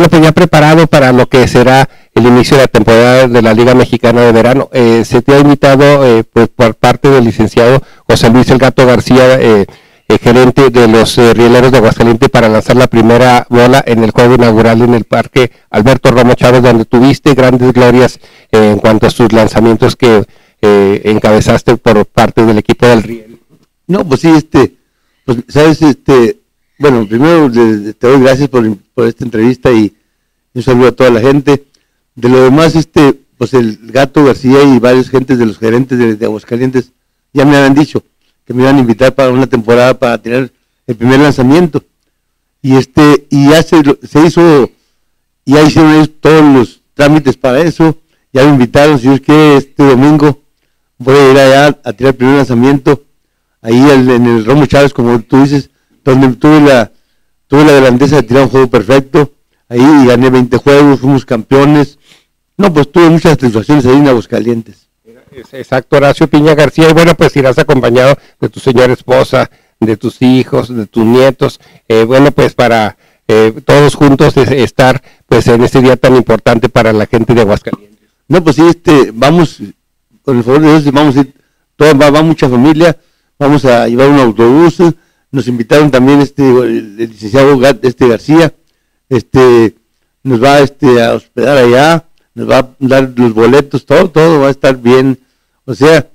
bueno, pues ya preparado para lo que será el inicio de la temporada de la Liga Mexicana de Verano. Eh, se te ha invitado eh, pues por parte del licenciado José Luis El Gato García, eh, gerente de los Rieleros de Aguascalientes, para lanzar la primera bola en el juego inaugural en el Parque Alberto Romo Chávez, donde tuviste grandes glorias en cuanto a sus lanzamientos que encabezaste por parte del equipo del Riel. No, pues sí, este, pues sabes, este, bueno, primero te doy gracias por, esta entrevista y un saludo a toda la gente. De lo demás, este, pues el Gato García y varios gentes de los gerentes de, Aguascalientes ya me habían dicho que me iban a invitar para una temporada para tener el primer lanzamiento. Y este, y ya se, hizo, ya hicieron todos los trámites para eso, ya me invitaron, si Dios quiere, este domingo voy a ir allá a tirar el primer lanzamiento, ahí en el Romo Chávez, como tú dices, donde tuve la, tuve la grandeza de tirar un juego perfecto, ahí gané 20 juegos, fuimos campeones, no, pues tuve muchas satisfacciones ahí en Aguascalientes. Exacto, Horacio Piña García, y bueno, pues irás acompañado de tu señora esposa, de tus hijos, de tus nietos, eh, bueno, pues para eh, todos juntos estar pues en este día tan importante para la gente de Aguascalientes. No, pues sí, este, vamos, con el favor de Dios, vamos a ir, toda, va mucha familia, vamos a llevar un autobús, nos invitaron también este el, licenciado este García, este nos va este a hospedar allá, nos va a dar los boletos, todo, todo va a estar bien. O sea,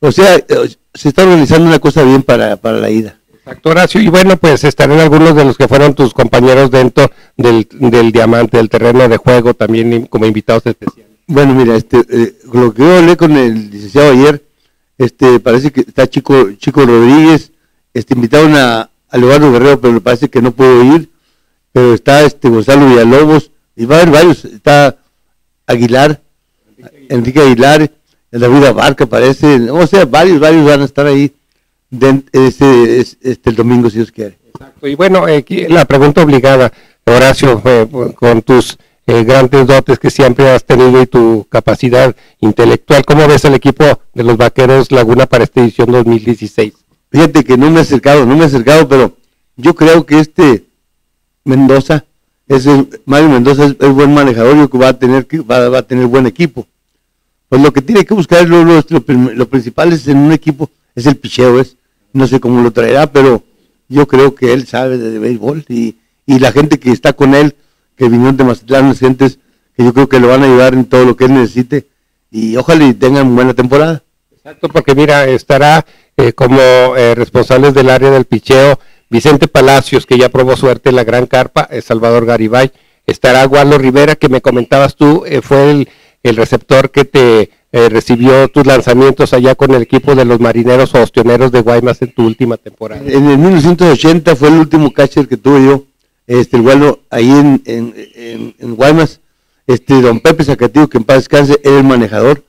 o sea, eh, se está organizando una cosa bien para, para la ida. Exacto, Horacio. Y bueno, pues estarán algunos de los que fueron tus compañeros dentro del, del diamante, del terreno de juego, también como invitados especiales. Bueno, mira, este, eh, lo que yo hablé con el licenciado ayer, este, parece que está Chico, Chico Rodríguez, este, invitaron a, a Leonardo Guerrero, pero me parece que no puedo ir. Pero está este Gonzalo Villalobos, y va a haber varios, está Aguilar, Enrique Aguilar, David Abarca parece, o sea, varios, varios van a estar ahí este, este, el domingo si Dios quiere. Exacto, y bueno, aquí la pregunta obligada, Horacio, con tus eh, grandes dotes que siempre has tenido y tu capacidad intelectual, ¿cómo ves el equipo de los Vaqueros Laguna para esta edición 2016? Fíjate que no me he acercado, no me he acercado, pero yo creo que este Mendoza, ese Mario Mendoza es, buen manejador y que va a tener va, va, a tener buen equipo. Pues lo que tiene que buscar lo, lo, principal es en un equipo, es el picheo, es, no sé cómo lo traerá, pero yo creo que él sabe de, béisbol y, y, la gente que está con él, que vinieron de Mazatlán, las gentes que yo creo que lo van a ayudar en todo lo que él necesite y ojalá y tengan buena temporada. Exacto, porque mira, estará eh, como eh, responsables del área del picheo, Vicente Palacios, que ya probó suerte en la Gran Carpa, eh, Salvador Garibay, estará Gualo Rivera, que me comentabas tú, fue el, receptor que te recibió tus lanzamientos allá con el equipo de los marineros o ostioneros de Guaymas en tu última temporada. En el 1980 fue el último catcher que tuve yo, este, el Gualo, ahí en, en, en, Guaymas, este, don Pepe Zacatillo, que en paz descanse, era el manejador,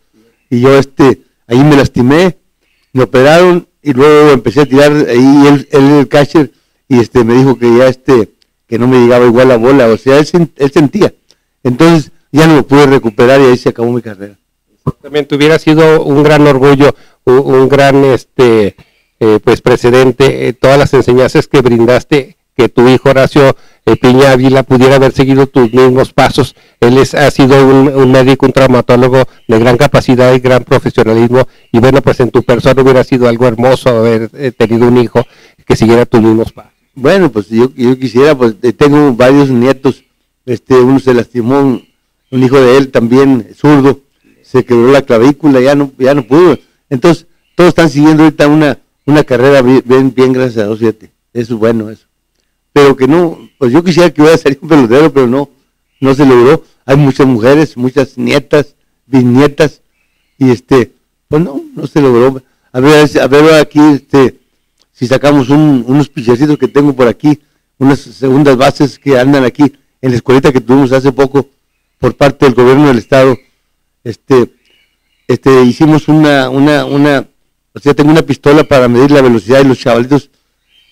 y yo este, ahí me lastimé, me operaron y luego empecé a tirar ahí él, el catcher y este me dijo que ya este que no me llegaba igual la bola, o sea, él, sentía. Entonces ya no lo pude recuperar y ahí se acabó mi carrera. También hubiera sido un gran orgullo, un, gran este eh, pues precedente, eh, todas las enseñanzas que brindaste, que tu hijo Horacio eh, Piña Ávila pudiera haber seguido tus mismos pasos. Él es, ha sido un, médico, un traumatólogo de gran capacidad y gran profesionalismo. Y bueno, pues en tu persona hubiera sido algo hermoso haber eh, tenido un hijo que siguiera tus mismos pasos. Bueno, pues yo, quisiera, pues eh, tengo varios nietos. Este, uno se lastimó, un, hijo de él también, zurdo, se quebró la clavícula, ya no, ya no pudo. Entonces, todos están siguiendo ahorita una, una carrera bien, bien, gracias a Dios, siete. Eso es bueno, eso pero que no, pues yo quisiera que hubiera salido un pelotero, pero no, no se logró. Hay muchas mujeres, muchas nietas, bisnietas, y este, pues no, no se logró. A ver, a ver aquí, este, si sacamos unos pichecitos que tengo por aquí, unas segundas bases que andan aquí en la escuelita que tuvimos hace poco por parte del gobierno del estado, este, este, hicimos una, una, una, o sea, tengo una pistola para medir la velocidad de los chavalitos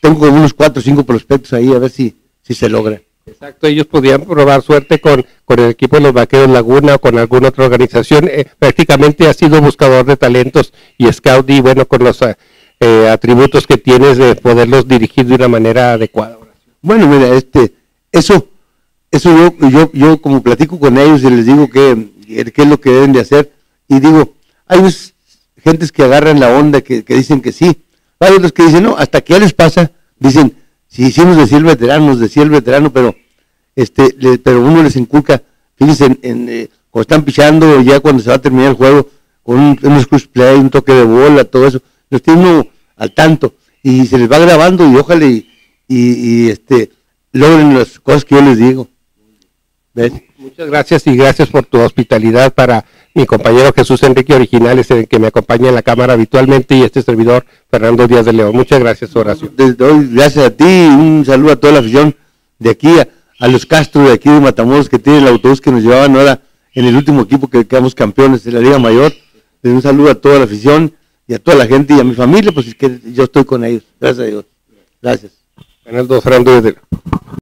tengo como unos cuatro o cinco prospectos ahí a ver si, si se logra. Exacto, ellos podían probar suerte con, con el equipo de los Vaqueros Laguna o con alguna otra organización. Eh, prácticamente ha sido buscador de talentos y scout y bueno, con los eh, eh, atributos que tienes de poderlos dirigir de una manera adecuada. Bueno, mira, este, eso, eso yo, yo, yo como platico con ellos y les digo que, qué es lo que deben de hacer, y digo, hay gentes que agarran la onda, que, dicen que sí, hay otros que dicen, no, hasta que ya les pasa, dicen, si hicimos decir el veterano, nos decía el veterano, pero este, pero uno les inculca, fíjense, en, eh, cuando están pichando, ya cuando se va a terminar el juego, con un, un play, un toque de bola, todo eso, los tiene uno al tanto, y se les va grabando, y ojalá y, y este, logren las cosas que yo les digo. Muchas gracias y gracias por tu hospitalidad para mi compañero Jesús Enrique Original, es el que me acompaña en la cámara habitualmente, y este servidor Fernando Díaz de León. Muchas gracias, Horacio. Gracias a ti, un saludo a toda la afición de aquí, a, los Castro de aquí de Matamoros, que tiene el autobús que nos llevaban ahora en el último equipo que quedamos campeones de la Liga Mayor. Un saludo a toda la afición y a toda la gente y a mi familia, pues es que yo estoy con ellos. Gracias a Dios. Gracias. Fernando Fernando